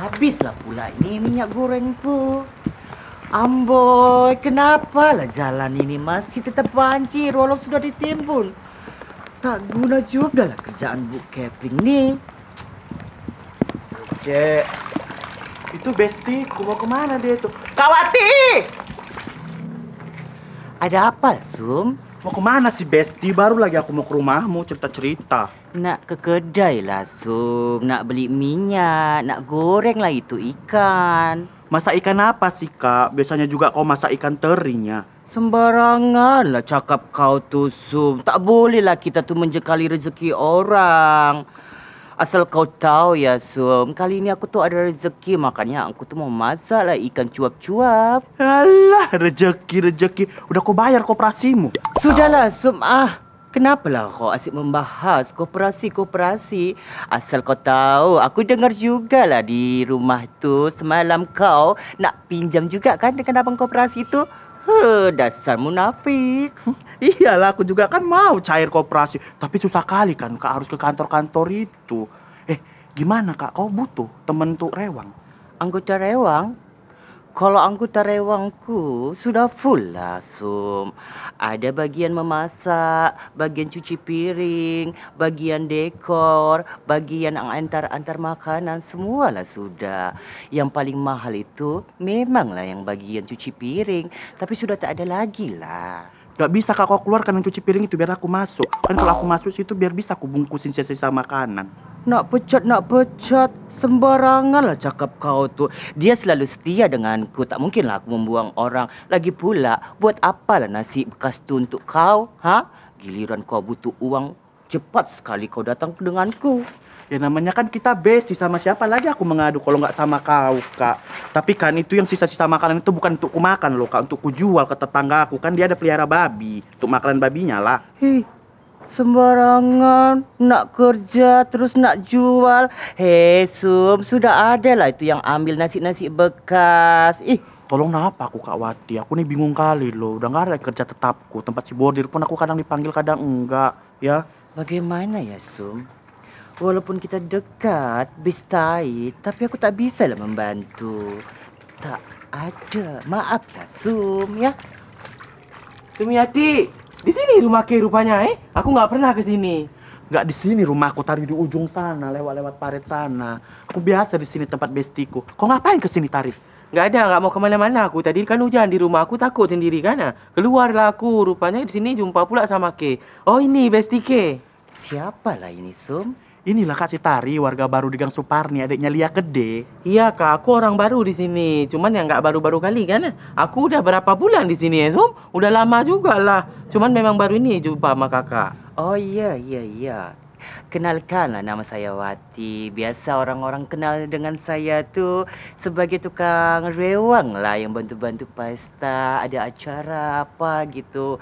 Habislah pula ini minyak gorengku. Amboy, kenapa lah jalan ini masih tetap banjir walau sudah ditimbun? Tak guna juga lah kerjaan Bu Kepling nih. Cek, itu bestiku mau ke mana dia tuh? Kawati! Ada apa, Sum? Mau kemana sih Besti? Baru lagi aku mau ke rumahmu cerita-cerita. Nak ke kedai lah, Sum. Nak beli minyak, nak goreng lah itu ikan. Masak ikan apa sih kak? Biasanya juga kau masak ikan terinya. Sembarangan lah cakap kau tu, Sum. Tak boleh lah kita tu menjekali rezeki orang. Asal kau tahu ya, Sum. Kali ini aku tu ada rezeki. Makanya aku tu mau masak lah ikan cuap-cuap. Alah, rezeki-rezeki. Udah kau bayar kooperasimu. Sudahlah, Sum. Ah, kenapalah kau asyik membahas kooperasi-kooperasi? Asal kau tahu, aku dengar juga lah di rumah tu semalam kau nak pinjam juga kan dengan abang kooperasi tu. Huh, dasar munafik. Iyalah, aku juga kan mau cair kooperasi. Tapi susah kali kan kak harus ke kantor-kantor itu. Gimana kak? Kau butuh temen tuh rewang? Anggota rewang? Kalau anggota rewangku sudah full lah, Sum. Ada bagian memasak, bagian cuci piring, bagian dekor, bagian antar-antar makanan, semualah sudah. Yang paling mahal itu memanglah yang bagian cuci piring, tapi sudah tak ada lagi lah. Gak bisa kak kau keluarkan yang cuci piring itu biar aku masuk. Kan kalau aku masuk situ biar bisa aku bungkusin sisa-sisa makanan. Nak pecat, nak pecat. Sembarangan lah cakap kau tu. Dia selalu setia denganku. Tak mungkinlah aku membuang orang. Lagi pula, buat apalah nasi bekas tu untuk kau? Ha? Giliran kau butuh uang, cepat sekali kau datang denganku. Ya namanya kan kita bestie sama siapa lagi aku mengadu kalau nggak sama kau kak. Tapi kan itu yang sisa-sisa makanan itu bukan untuk ku makan loh kak, untuk ku jual ke tetangga aku kan dia ada pelihara babi, untuk makanan babinya lah. Hei, sembarangan nak kerja terus nak jual. Hei, Sum, sudah ada lah itu yang ambil nasi-nasi bekas. Ih, Tolong apa aku Kak Wati? Aku nih bingung kali loh. Udah nggak ada kerja tetapku. Tempat si bordir pun aku kadang dipanggil, kadang enggak. Ya, bagaimana ya, Sum? Walaupun kita dekat, bistai, tapi aku tak bisa lah membantu. Tak ada. Maaflah, Sum, ya. Sumiati, di sini rumah ke rupanya eh? Aku nggak pernah ke sini. nggak di sini rumahku tadi di ujung sana, lewat-lewat parit sana. Aku biasa di sini tempat bestiku. Kau ngapain ke sini Tarif? Nggak ada, nggak mau kemana-mana aku. Tadi kan hujan di rumah aku takut sendiri kan? ah. Keluarlah aku. Rupanya di sini jumpa pula sama Ke. Oh ini Besti Ke. Siapa lah ini, Sum? Inilah Kak Citari, warga baru di Gang Suparni, adiknya Lia Gede. Iya kak, aku orang baru di sini. Cuman yang nggak baru-baru kali kan? Aku udah berapa bulan di sini ya, Sum? Udah lama juga lah. Cuman memang baru ini jumpa sama kakak. Oh iya, iya, iya. Kenalkanlah nama saya Wati. Biasa orang-orang kenal dengan saya tu sebagai tukang rewang lah yang bantu-bantu pesta, ada acara apa gitu.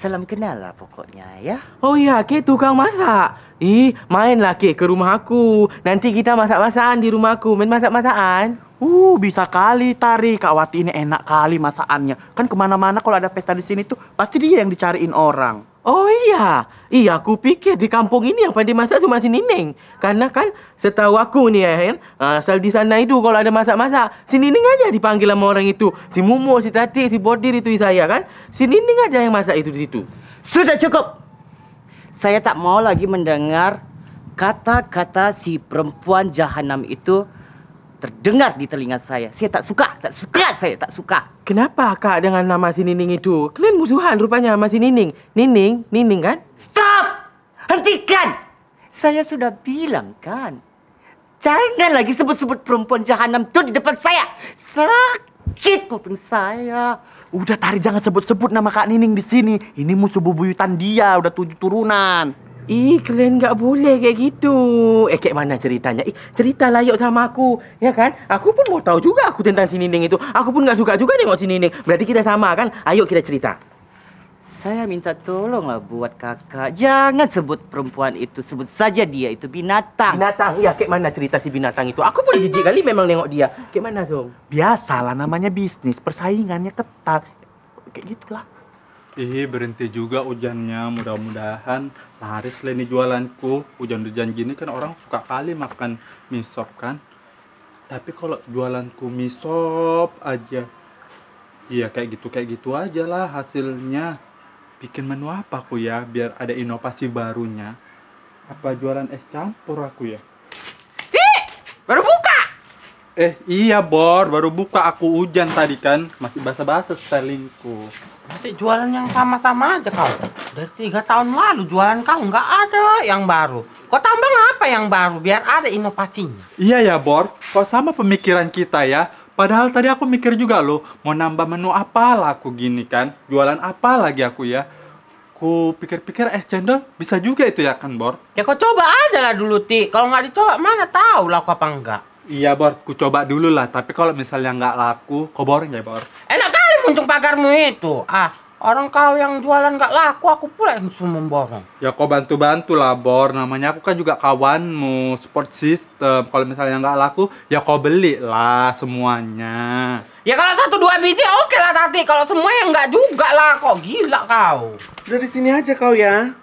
Salam kenal lah pokoknya ya. Oh iya, Ke tukang masak. Ih, mainlah Ke ke rumah aku. Nanti kita masak-masakan di rumah aku. Main masak-masakan. Uh, bisa kali Tari. Kak Wati ini enak kali masakannya. Kan ke mana-mana kalau ada pesta di sini tuh, pasti dia yang dicariin orang. Oh iya, iya aku pikir di kampung ini yang pandai masak cuma si Nining. Karena kan setahu aku nih ya, kan, asal di sana itu kalau ada masak-masak, si Nining aja dipanggil sama orang itu. Si Mumu, si Tati, si Bordir itu saya kan. Si Nining aja yang masak itu di situ. Sudah cukup. Saya tak mau lagi mendengar kata-kata si perempuan jahanam itu terdengar di telinga saya. Saya tak suka, tak suka, saya tak suka. Kenapa kak dengan nama si Nining itu? Kalian musuhan rupanya sama si Nining. Nining, Nining kan? Stop! Hentikan! Saya sudah bilang kan. Jangan lagi sebut-sebut perempuan jahanam itu di depan saya. Sakit kuping saya. Udah Tari jangan sebut-sebut nama Kak Nining di sini. Ini musuh bubuyutan dia, udah tujuh turunan. Ih, kalian nggak boleh kayak gitu. Eh, kayak mana ceritanya? Ih, cerita lah yuk sama aku. Ya kan? Aku pun mau tahu juga aku tentang si Nining itu. Aku pun nggak suka juga tengok si Nining. Berarti kita sama kan? Ayo kita cerita. Saya minta tolonglah buat kakak. Jangan sebut perempuan itu. Sebut saja dia itu binatang. Binatang, iya kayak mana cerita si binatang itu? Aku pun jijik kali memang nengok dia. Kayak mana, Som? Biasalah namanya bisnis, persaingannya ketat. Kayak gitulah. Ih, berhenti juga hujannya. Mudah-mudahan laris lah jualanku. Hujan-hujan gini kan orang suka kali makan mie sop kan. Tapi kalau jualan kumisop aja, iya kayak gitu kayak gitu aja lah hasilnya. Bikin menu apa aku ya, biar ada inovasi barunya. Apa jualan es campur aku ya? Baru buka. Eh iya Bor, baru buka aku hujan tadi kan, masih basa-basa stylingku. Masih jualan yang sama-sama aja kau. Dari tiga tahun lalu jualan kau nggak ada yang baru. Kau tambah apa yang baru biar ada inovasinya. Iya ya Bor, kok sama pemikiran kita ya? Padahal tadi aku mikir juga loh, mau nambah menu apa lah aku gini kan? Jualan apa lagi aku ya? Ku pikir-pikir es cendol bisa juga itu ya kan Bor? Ya kau coba aja lah dulu Ti. Kalau nggak dicoba mana tahu laku apa enggak. Iya Bor, ku coba dulu lah. Tapi kalau misalnya nggak laku, kok boring ya Bor? Enak kali muncung pagarmu itu. Ah, orang kau yang jualan nggak laku, aku pula yang suruh memborong. Ya kau bantu-bantu lah Bor, namanya aku kan juga kawanmu, support system. Kalau misalnya nggak laku, ya kau beli lah semuanya. Ya kalau satu dua biji oke lah Tati. Kalau semua yang nggak juga lah. Kok gila kau. Udah di sini aja kau ya.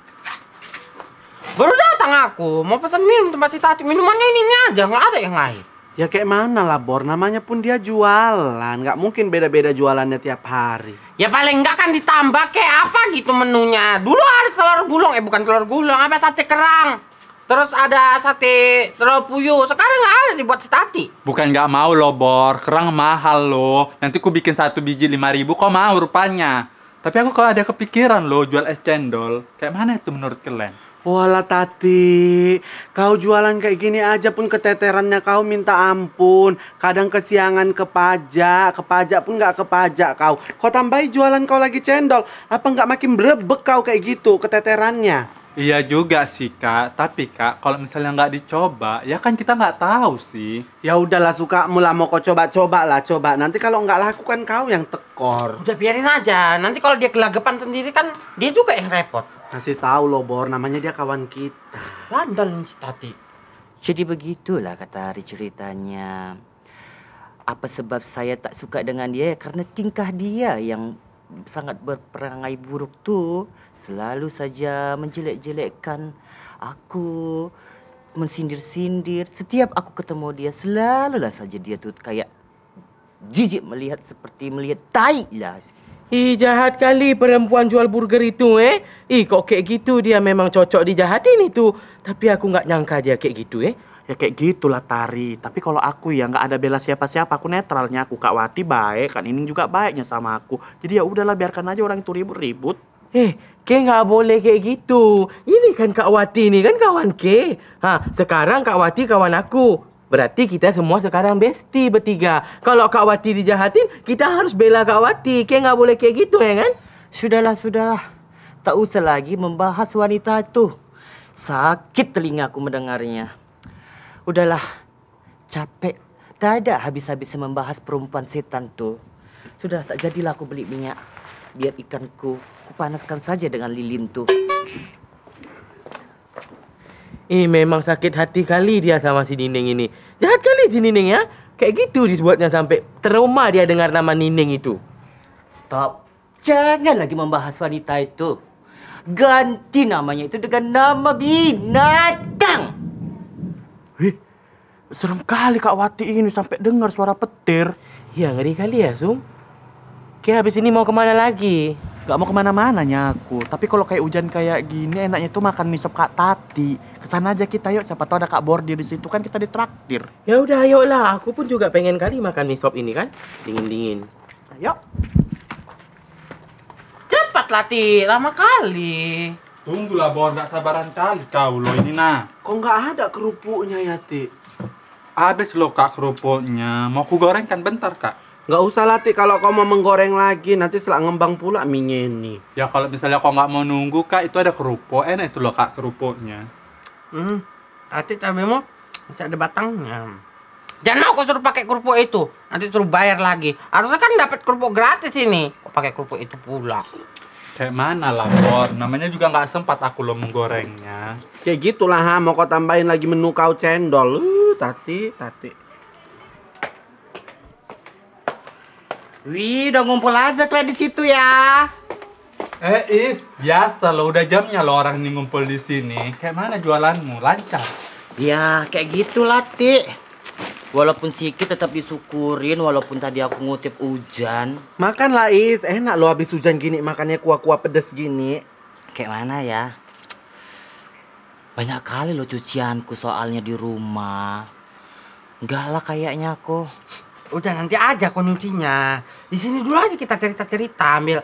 Baru datang aku. Mau pesan minum tempat si Tati. Minumannya ini, ini aja. Nggak ada yang lain. Ya kayak mana lah Bor, namanya pun dia jualan, nggak mungkin beda-beda jualannya tiap hari. Ya paling enggak kan ditambah kayak apa gitu menunya. Dulu ada telur gulung, eh bukan telur gulung, apa sate kerang. Terus ada sate telur puyuh. Sekarang nggak ada dibuat si Tati. Bukan nggak mau loh Bor, kerang mahal loh. Nanti ku bikin satu biji lima ribu, kok mau rupanya. Tapi aku kalau ada kepikiran loh jual es cendol, kayak mana itu menurut kalian? Walah Tati, kau jualan kayak gini aja pun keteterannya kau minta ampun. Kadang kesiangan ke pajak, ke pajak pun nggak ke pajak kau. Kau tambahi jualan kau lagi cendol, apa nggak makin berebek kau kayak gitu keteterannya? Iya juga sih kak, tapi kak kalau misalnya nggak dicoba, ya kan kita nggak tahu sih. Ya udahlah suka mula mau kau coba-coba lah coba. Nanti kalau nggak laku kan kau yang tekor. Udah biarin aja. Nanti kalau dia kelagapan sendiri kan dia juga yang repot. Kasih tahu loh Bor, namanya dia kawan kita. Nih si Tati. Jadi begitulah kata Hari ceritanya. Apa sebab saya tak suka dengan dia? Karena tingkah dia yang sangat berperangai buruk tuh selalu saja menjelek-jelekkan aku, mensindir-sindir. Setiap aku ketemu dia selalulah saja dia tuh kayak jijik melihat seperti melihat tai lah. Ih jahat kali perempuan jual burger itu eh. Ih kok kayak gitu dia memang cocok dijahatin itu. Tapi aku nggak nyangka dia kayak gitu eh. Ya kayak gitulah Tari. Tapi kalau aku ya nggak ada bela siapa-siapa, aku netralnya. Aku Kak Wati baik, kan ini juga baiknya sama aku. Jadi ya udahlah biarkan aja orang itu ribut-ribut. Eh, Ke nggak boleh kayak gitu. Ini kan Kak Wati nih kan kawan Ke. Ha, sekarang Kak Wati kawan aku. Berarti kita semua sekarang bestie bertiga. Kalau Kak Wati dijahatin, kita harus bela Kak Wati. Ke nggak boleh kayak gitu ya kan? Sudahlah, sudahlah. Tak usah lagi membahas wanita itu. Sakit telingaku mendengarnya. Udahlah, capek. Tak ada habis-habisnya membahas perempuan setan tuh. Sudah tak jadilah aku beli minyak. Biar ikanku kupanaskan saja dengan lilin tuh. Eh, memang sakit hati kali dia sama si Nining ini. Jahat kali si Nining ya. Kayak gitu disebutnya sampai trauma dia dengar nama Nining itu. Stop. Jangan lagi membahas wanita itu. Ganti namanya itu dengan nama binatang. Wih, serem kali Kak Wati ini sampai dengar suara petir. Ya ngeri kali ya, Sum. Kayak habis ini mau ke mana lagi? Gak mau ke mana-mana aku. Tapi kalau kayak hujan kayak gini, enaknya tuh makan mie sop Kak Tati. Ke sana aja kita yuk, siapa tahu ada Kak Bordir di situ kan kita ditraktir. Ya udah, ayolah. Aku pun juga pengen kali makan mie sop ini kan. Dingin-dingin. Ayo. Cepat Lati, lama kali. Tunggulah Bor, nggak sabaran kali kau loh ini nah. Kok nggak ada kerupuknya ya, Ti? Habis loh kak kerupuknya, mau ku goreng kan bentar kak. Nggak usah Lati kalau kau mau menggoreng lagi nanti setelah ngembang pula minyak ini. Ya kalau misalnya kau nggak mau nunggu kak, itu ada kerupuk, enak itu loh kak kerupuknya. Hmm, Tati cabemu masih ada batangnya. Jangan mau kau suruh pakai kerupuk itu, nanti suruh bayar lagi. Harusnya kan dapat kerupuk gratis ini. Kok pakai kerupuk itu pula? Kayak mana lah Bor, namanya juga nggak sempat aku loh menggorengnya. Kayak gitulah ha, mau kau tambahin lagi menu kau cendol. Uh, Tati, Tati. Wih, udah ngumpul aja kalian di situ ya. Eh Is, biasa loh, udah jamnya loh orang ini ngumpul di sini. Kayak mana jualanmu, lancar? Ya, kayak gitu lah, Ti. Walaupun sedikit tetap disyukurin walaupun tadi aku ngutip hujan. Makan lah Is, enak lo habis hujan gini makannya kuah-kuah pedes gini. Kayak mana ya? Banyak kali lo cucianku soalnya di rumah. Enggak lah kayaknya aku. Udah nanti aja kau nyucinya. Di sini dulu aja kita cerita-cerita ambil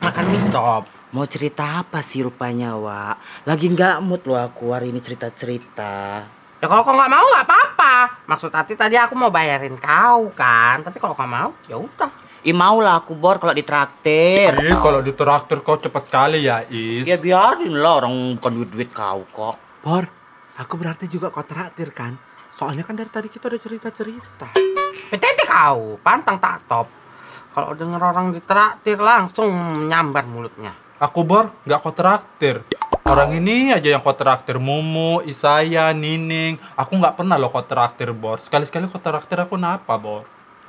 makan mie sop. Mau cerita apa sih rupanya, Wak? Lagi nggak mood lo aku hari ini cerita-cerita. Ya kalau kau nggak mau nggak apa-apa. Maksud Tati tadi aku mau bayarin kau kan. Tapi kalau kau mau ya udah. Ih mau lah aku bor kalau ditraktir. Ih, kalau ditraktir kau cepet kali ya, Is. Ya biarin lah orang bukan duit-duit kau kok. Bor, aku berarti juga kau traktir kan? Soalnya kan dari tadi kita udah cerita-cerita. PTT kau, pantang tak top. Kalau denger orang ditraktir langsung nyambar mulutnya. Aku bor, nggak kau traktir. Orang ini aja yang kau traktir Mumu, Isaya, Nining. Aku nggak pernah lo kau traktir bor. Sekali-sekali kau traktir aku napa bor?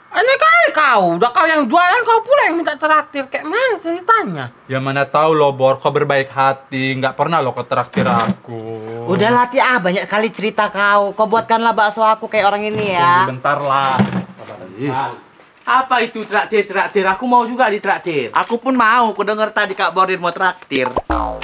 Aneh kau, udah kau yang jualan kau pula yang minta traktir. Kayak mana ceritanya? Ya mana tahu lo bor, kau berbaik hati. Nggak pernah lo kau traktir aku. Udah latih ah banyak kali cerita kau. Kau buatkanlah bakso aku kayak orang ini Tunggu ya. bentar lah. Apa itu traktir-traktir? Aku mau juga ditraktir. Aku pun mau, ku denger tadi Kak Bordin mau traktir.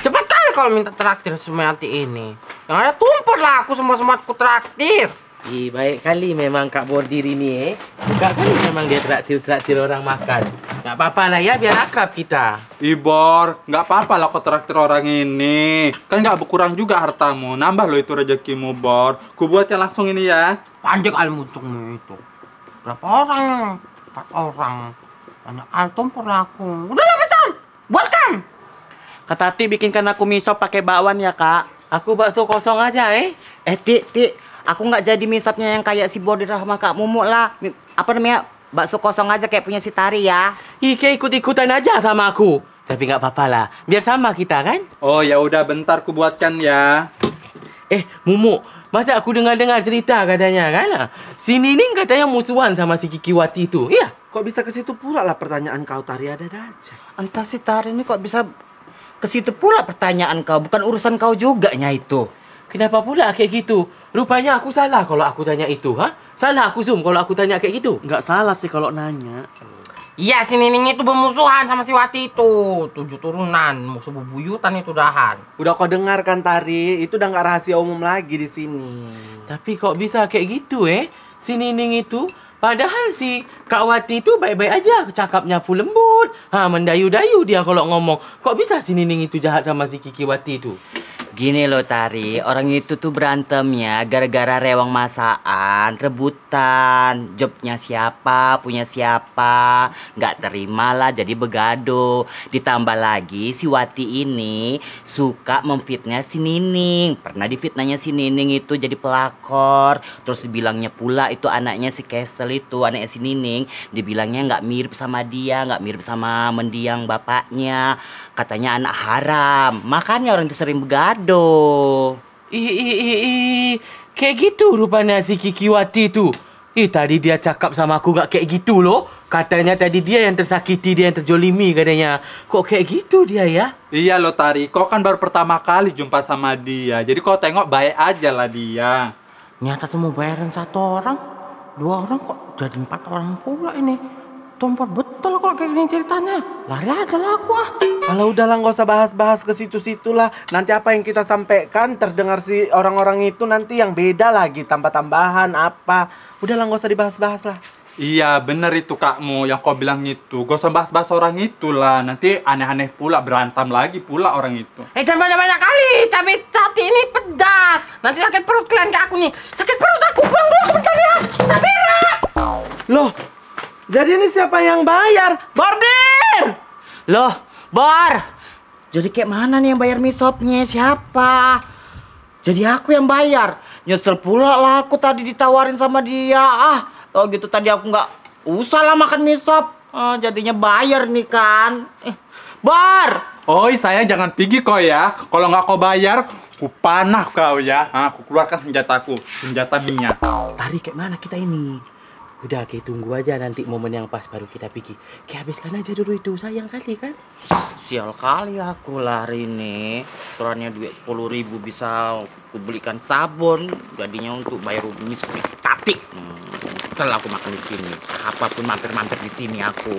Cepat kali kalau minta traktir Sumiati ini. Yang ada tumpur lah aku semua-semua aku traktir. Ih, baik kali memang Kak Bordir ini eh. Suka kali memang dia traktir-traktir orang makan. Nggak apa-apa lah ya, biar akrab kita. Ibor, nggak apa-apa lah kau traktir orang ini. Kan nggak berkurang juga hartamu. Nambah lo itu rezekimu, Bor. Ku buatnya langsung ini ya. Panjang kali muncungmu itu. Berapa orang? Empat orang. Banyak kali tumpur lah aku. Udah lah pesan. Buatkan. Kak Tati bikinkan aku mie sop pakai bakwan ya, Kak. Aku bakso kosong aja eh. Eh Tik, Tik, aku nggak jadi misapnya yang kayak si Bordir sama Kak Mumu lah. Apa namanya? Bakso kosong aja kayak punya si Tari ya. Ih, kayak ikut-ikutan aja sama aku. Tapi nggak apa-apa lah, biar sama kita kan? Oh ya udah bentar ku buatkan ya. Eh, Mumu, masa aku dengar-dengar cerita katanya kan? Si Nining katanya musuhan sama si Kikiwati itu. Iya. Kok bisa ke situ pula lah pertanyaan kau tari ada aja. Entah si Tari ini kok bisa ke situ pula pertanyaan kau, bukan urusan kau juga nya itu. Kenapa pula kayak gitu? Rupanya aku salah kalau aku tanya itu, ha? Salah aku Zoom kalau aku tanya kayak gitu. Nggak salah sih kalau nanya. Iya si Nining itu bermusuhan sama si Wati itu. Tujuh turunan, musuh bebuyutan itu dahan. Udah kau dengar kan tari, itu udah nggak rahasia umum lagi di sini. Tapi kok bisa kayak gitu eh? Si Nining itu Padahal si Kak Wati itu baik-baik aja, cakapnya pun lembut. Ha, mendayu-dayu dia kalau ngomong. Kok bisa si Nining itu jahat sama si Kiki Wati itu? Gini loh Tari, orang itu tuh berantemnya gara-gara rewang masakan, rebutan, jobnya siapa, punya siapa, nggak terima lah jadi begado. Ditambah lagi si Wati ini suka memfitnah si Nining. Pernah difitnahnya si Nining itu jadi pelakor, terus dibilangnya pula itu anaknya si Kestel itu, anaknya si Nining, dibilangnya nggak mirip sama dia, nggak mirip sama mendiang bapaknya, katanya anak haram. Makanya orang itu sering begado. Ih, ih, ih, ih. Kayak gitu rupanya si Kiki Wati itu. Ih, tadi dia cakap sama aku gak kayak gitu loh. Katanya tadi dia yang tersakiti, dia yang terjolimi katanya. Kok kayak gitu dia ya? Iya lo Tari, kau kan baru pertama kali jumpa sama dia. Jadi kau tengok baik aja lah dia. Nyata tuh mau bayarin satu orang, dua orang kok jadi empat orang pula ini. Tumpur betul kalau kayak gini ceritanya. Lari aja lah aku ah. Kalau udahlah nggak usah bahas-bahas ke situ-situ lah. Nanti apa yang kita sampaikan terdengar si orang-orang itu nanti yang beda lagi, tambah-tambahan apa. Udahlah nggak usah dibahas-bahas lah. Iya bener itu kakmu yang kau bilang itu. Gak usah bahas-bahas orang itu lah. Nanti aneh-aneh pula berantem lagi pula orang itu. Eh jangan banyak-banyak kali, tapi hati ini pedas. Nanti sakit perut kalian ke aku nih. Sakit perut aku, pulang dulu bentar ya. Sabira. Loh, jadi ini siapa yang bayar? Bordir! Loh, Bor. Jadi kayak mana nih yang bayar misopnya? Siapa? Jadi aku yang bayar. Nyesel pula lah aku tadi ditawarin sama dia. Ah, tau gitu tadi aku nggak usah lah makan misop. Ah, jadinya bayar nih kan. Eh, Bor. Oi saya jangan pergi kau ya. Kalau nggak kau bayar, ku panah kau ya. Ah, aku keluarkan senjataku, senjata minyak. Tari kayak mana kita ini? Udah, kayak tunggu aja nanti momen yang pas baru kita pergi. Kayak habiskan aja dulu itu, sayang kali kan? Sial kali aku lah hari ini. Aturannya duit 10 ribu bisa aku belikan sabun. Jadinya untuk bayar misop tati. Hmm. Kesel aku makan di sini. Apa pun mampir-mampir di sini aku.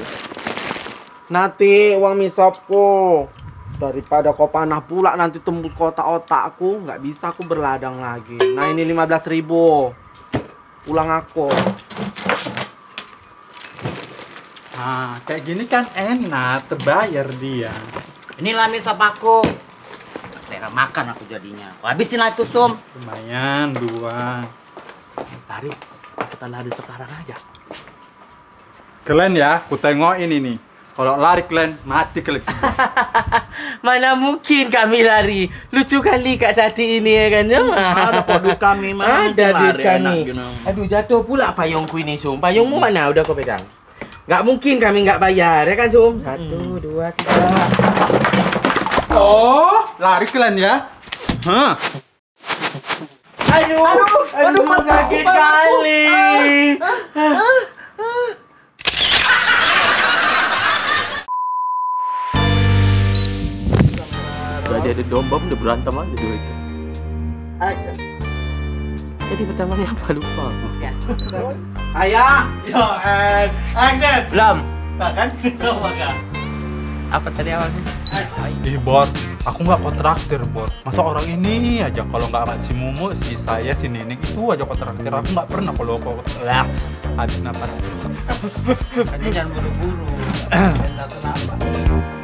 Nanti uang misopku daripada kau panah pula nanti tembus kota otakku nggak bisa aku berladang lagi nah ini 15.000 ribu pulang aku Ah, kayak gini kan enak, terbayar dia. Inilah misop aku. Selera makan aku jadinya. Kau habisin lah itu sum. Lumayan dua. Tarik, kita lari sekarang aja. Kalian ya, ku tengok ini nih. Kalau lari kalian mati kalian. Mana mungkin kami lari. Lucu kali Kak Tati ini ya kan. Ada kode kami mana Ada lari kami. enak, you know. Aduh jatuh pula payungku ini Sum. Payungmu mana? Udah kau pegang. Nggak mungkin kami nggak bayar ya kan Sum? Satu, dua, tiga. Oh, lari kalian ya. Hah? Aduh, aduh, aduh, sakit kali. Udah ada domba pun udah berantem aja dua itu. Jadi pertamanya apa lupa aku. ayah yo and action Belum. kan makan Apa tadi awalnya? Ih bot, aku nggak kontraktir bot. Masa orang ini aja kalau nggak si Mumu, si saya, si Nining itu aja kontraktir. Aku nggak pernah kalau kau lah habis napas. Aja jangan buru-buru. Kenapa?